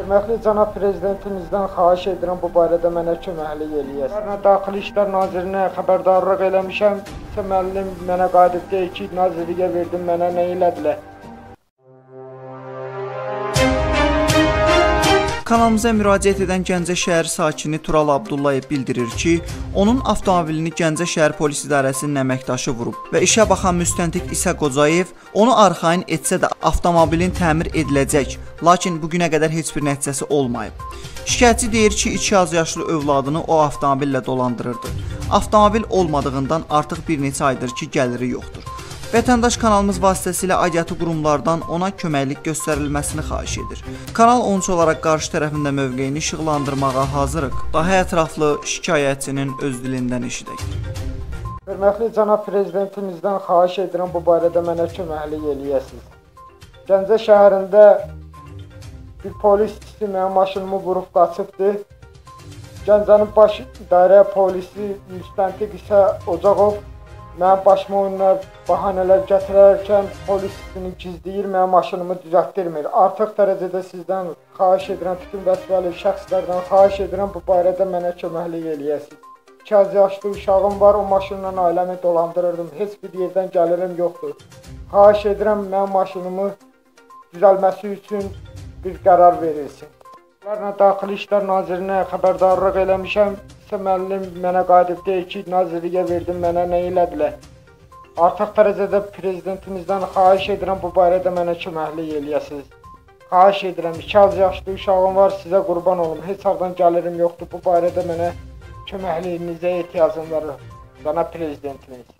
Hörmətli cənab prezidentimizdən xahiş edirəm bu barədə mənə köməklik eləyəsiniz. Daxili İşlər Nazirinə xəbərdarlıq eləmişəm. Müəllim mənə qayıdıb deyir ki, nazirliyə verdim, mənə nə elədilər? Kanalımıza müraciət edən Gəncə şəhər sakini Tural Abdullayev bildirir ki, onun avtomobilini Gəncə şəhər polis idarəsinin əməkdaşı vurub və işə baxan müstəntiq İsa Qocayev onu arxayın etsə də avtomobilin təmir ediləcək, lakin bu günə qədər heç bir nəticəsi olmayıb. Şikayətçi deyir ki, 2 az yaşlı övladını o avtomobillə dolandırırdı. Avtomobil olmadığından artıq bir neçə aydır ki, gəliri yoxdur. Vətəndaş kanalımız vasitəsilə aidiyyatı qurumlardan ona köməklik göstərilməsini xahiş edir. Kanal 13 olaraq qarşı tərəfində mövqeyini işıqlandırmağa hazırıq. Daha ətraflı şikayətçinin öz dilindən eşidək. Hörmətli cənab prezidentimizdən xahiş edirəm bu barədə mənə köməklik eləyəsiniz. Gəncə şəhərində bir polis mənim maşınımı vurub qaçıbdı. Gəncənin baş idarə polisi müstəntiq isə Ocaqov mənim başıma oyunlar, bahanələr gətirərkən polis bunu gizləyir, mənim maşınımı düzəltdirmir. Artıq dərəcədə sizdən xahiş edirəm, bütün vəzifəli şəxslərdən xahiş edirəm bu barədə mənə köməklik eləyəsiniz. 2 az yaşlı uşağım var, o maşınla ailəmi dolandırırdım. Heç bir yerdən gəlirim yoxdur. Xahiş edirəm mənim maşınımı düzəlməsi üçün bir qərar verilsin. Daxili İşlər Nazirinə xəbərdarlıq eləmişəm. İşte müəllim mənə qayıdıb deyir ki, nazirliyə verdim, mənə nə elədilər? Artıq dərəcədə prezidentimizdən xahiş edirəm bu barədə mənə köməklik eləyəsiniz. Xahiş edirəm, 2 az yaşlı uşağım var, sizə qurban olum. Heç hardan gəlirim yoxdur. Bu barədə mənə köməkliyinizə ehtiyacım var. Cənab prezidentimiz.